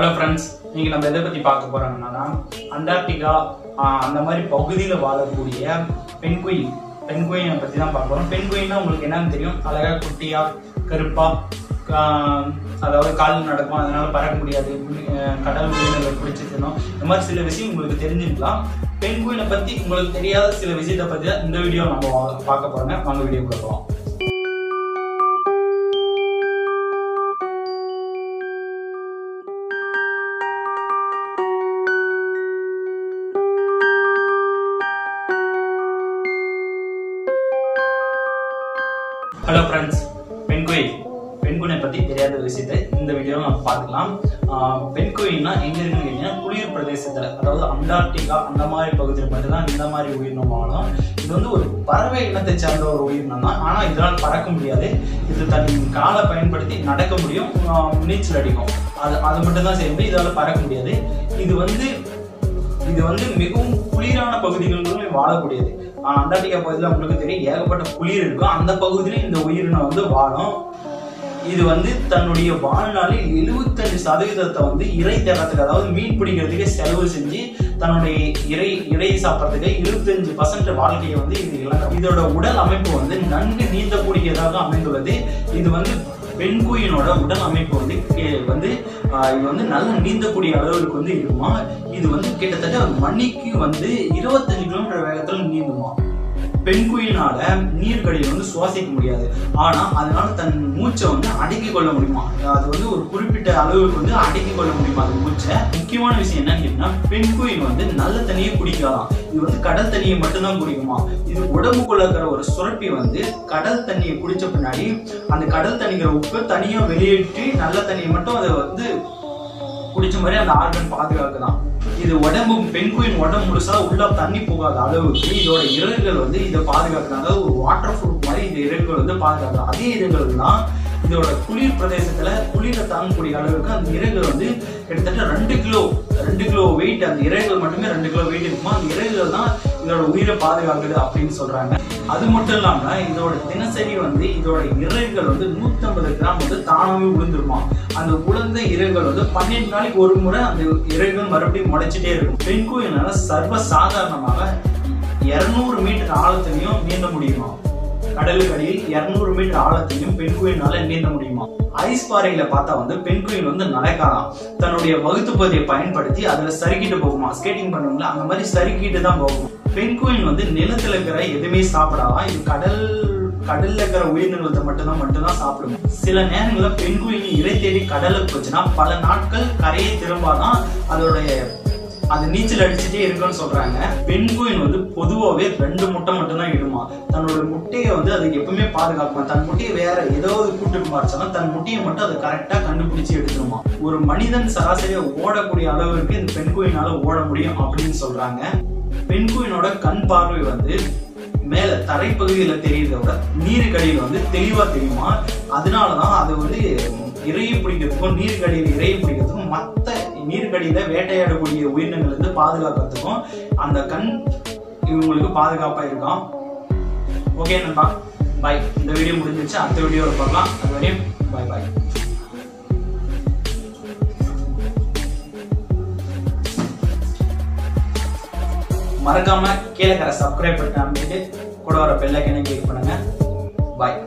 Hello friends இன்னைக்கு நம்ம எதை பற்றி பார்க்க போறோம்னா அண்டார்டிகா அந்த மாதிரி பகுதியில் வாழக்கூடிய பெண்குயின் பெண்குயினை பற்றி தான் பார்க்க போகிறோம் பெண்குயின்னா உங்களுக்கு என்னன்னு தெரியும்? அழகாக குட்டியாக கருப்பாக அதாவது கால் நடக்கும் அதனால் பறக்க முடியாது. கடல் உயிரினங்களை பிடிச்சி இந்த மாதிரி சில விஷயம் உங்களுக்கு தெரிஞ்சுக்கலாம் பெண்குயினை பற்றி உங்களுக்கு தெரியாத சில விஷயத்தை பற்றி தான் இந்த வீடியோ நம்ம பார்க்க போறோங்க. வாங்க வீடியோ போகலாம் ஹலோ ஃப்ரெண்ட்ஸ் பெண்குயில் பெண்குனை பற்றி தெரியாத விஷயத்தை இந்த வீடியோவில் நம்ம பார்க்கலாம். ஆஹ் பெண்குயின்னா எங்க இருக்குன்னு கேட்டீங்கன்னா குளிர் பிரதேசத்தில் அதாவது அண்டார்டிகா அந்த மாதிரி பகுதியில் மட்டும்தான் இந்த மாதிரி உயிரினம் வாழும் இது வந்து ஒரு பறவை இனத்தை சார்ந்த ஒரு உயிரினம் தான். ஆனால் இதனால் பறக்க முடியாது. இது தன் காலை பயன்படுத்தி நடக்க முடியும் நீச்சல் அடிக்கும். அது அது மட்டும்தான் செய்ய முடியும். இதால் பறக்க முடியாது. இது வந்து இது வந்து மிகவும் குளிரான பகுதிகளிலும் வாழக்கூடியது. அண்டார்டிகா பகுதியில் உங்களுக்கு தெரியும் ஏகப்பட்ட குளிர் இருக்கும் அந்த பகுதியில இந்த உயிரினம் வந்து வாழும். இது வந்து தன்னுடைய வாழ்நாளில் எழுபத்தஞ்சு சதவீதத்தை வந்து இறை தேடுறதுக்கு அதாவது மீன் பிடிக்கிறதுக்கு செலவு செஞ்சு தன்னுடைய இறை இறை சாப்பிட்றதுக்கு இருபத்தஞ்சு பர்சன்ட் வாழ்க்கையை வந்து இது இழக்கும் இதோட உடல் அமைப்பு வந்து நன்கு நீந்தக்கூடியதாக அமைந்துள்ளது. இது வந்து பெண்குயினோட உடல் அமைப்பு வந்து வந்து ஆஹ், இது வந்து நல்லா நீந்தக்கூடிய அளவுக்கு வந்து இருக்குமா? இது வந்து கிட்டத்தட்ட மணிக்கு வந்து இருபத்தஞ்சு கிலோமீட்டர் வேகத்தில் நீந்துமா? பெண்குயினால நீர்க்கடியில் வந்து சுவாசிக்க முடியாது. ஆனா அதனால தன் மூச்சை வந்து அடக்கி கொள்ள முடியுமா? அது வந்து ஒரு குறிப்பிட்ட அளவுக்கு வந்து அடக்கி கொள்ள முடியுமா அந்த மூச்சை? முக்கியமான விஷயம் என்னன்னு கேட்டீங்கன்னா பெண்குயின் வந்து நல்ல தண்ணியை குடிக்கலாம் இது வந்து கடல் தண்ணியை மட்டும்தான் குடிக்குமா? இது உடம்புக்குள்ள இருக்கிற ஒரு சுரப்பி வந்து கடல் தண்ணியை குடிச்ச பின்னாடி அந்த கடல் தண்ணிங்கிற உப்பு தனியா வெளியேற்றி நல்ல தண்ணியை மட்டும் அதை வந்து குடிச்ச மாதிரி அந்த ஆர்கன் பாதுகாக்குதான். இது உடம்பு பெண்குயின் உடம்பு முழுசா உள்ள தண்ணி போகாத அளவுக்கு இதோட இறகுகள் வந்து இதை பாதுகாக்குது. அதாவது ஒரு வாட்டர் ப்ரூஃப் மாதிரி இந்த இறகுகள் வந்து பாதுகாக்கலாம் அதே இறகுகள் தான் இதோட குளிர் பிரதேசத்துல குளிர தாங்கக்கூடிய அளவுக்கு அந்த இறகுகள் வந்து கிட்டத்தட்ட ரெண்டு கிலோ ரெண்டு கிலோ வெயிட் அந்த இறகுகள் மட்டுமே ரெண்டு கிலோ வெயிட் இருக்குமா? அந்த இறகுகள் தான் இதோட உயிரை பாதுகாக்குது அப்படின்னு சொல்றாங்க. அது மட்டும் இல்லாம இதோட தினசரி வந்து இதோட இறகுகள் வந்து 150 கிராம் வந்து தானாவே விழுந்துருமா அந்த உளுந்த இறகுகள் வந்து பன்னெண்டு நாளைக்கு ஒரு முறை அந்த இறகுகள் மறுபடியும் முளைச்சிட்டே இருக்கும். பெண்குயினால சர்வ சாதாரணமாக இருநூறு மீட்டர் ஆழத்திலையும் நீந்த முடியுமா கடலுக்கு அடியில் இருநூறு மீட்டர் ஆழத்தையும் பெண்குயினால நீந்த முடியுமா? ஐஸ் பாறையில பார்த்தா வந்து பெண்குயின் வந்து நடக்கலாம் தன்னுடைய வகுத்து பகுதியை பயன்படுத்தி அதுல சறுக்கிட்டு போகுமா? ஸ்கேட்டிங் பண்ணுவோம்ல அந்த மாதிரி சறுக்கிட்டு தான் போகும். பெண்குயின் வந்து நிலத்துல இருக்கிற எதுவுமே சாப்பிடாதான் இது கடல் கடல்ல இருக்கிற உயிரினங்களை மட்டும்தான் மட்டும்தான் சாப்பிடும். சில நேரங்களில் பெண்குயின் இறை தேடி கடலுக்கு போச்சுன்னா பல நாட்கள் கரையை திரும்பாதான் அதோடைய அது நீச்சல் அடிச்சுட்டே இருக்குன்னு சொல்றாங்க. பெண்குயின் வந்து பொதுவாகவே ரெண்டு முட்டை மட்டும்தான் இடுமா. தன்னோட முட்டையை வந்து அதுக்கு எப்பவுமே பாதுகாக்குமா? தன் முட்டையை வேற ஏதாவது கூட்டுக்கு மாறிச்சாலும் தன் முட்டையை மட்டும் அதை கரெக்டா கண்டுபிடிச்சு எடுத்துருமா. ஒரு மனிதன் சராசரியா ஓடக்கூடிய அளவிற்கு இந்த பெண்குயினால ஓட முடியும் அப்படின்னு சொல்றாங்க. பெண்குயினோட கண் பார்வை வந்து மேல தரைப்பகுதியில தெரியறத விட நீருக்கடியில வந்து தெளிவா தெரியுமா? அதனாலதான் அது வந்து இறையை பிடிக்கிறதுக்கும் நீருக்கடியில் இறையை பிடிக்கிறதுக்கும் மற்ற நீருக்கடியில வேட்டையாடக்கூடிய உயிரினங்கள் இருந்து பாதுகாக்கிறதுக்கும் அந்த கண் இவங்களுக்கு பாதுகாப்பா இருக்கும். ஓகே நண்பா. பாய் இந்த வீடியோ முடிஞ்சிருச்சு. அடுத்த வீடியோவில் பார்க்கலாம். அது வரையும் பாய் பாய் மறக்காமல் கீழே கரை சப்ஸ்கிரைப் பண்ணிட்டு அமைச்சிட்டு கூட வர பெல்லைக்கனை கிளிக் பண்ணுங்கள் பாய்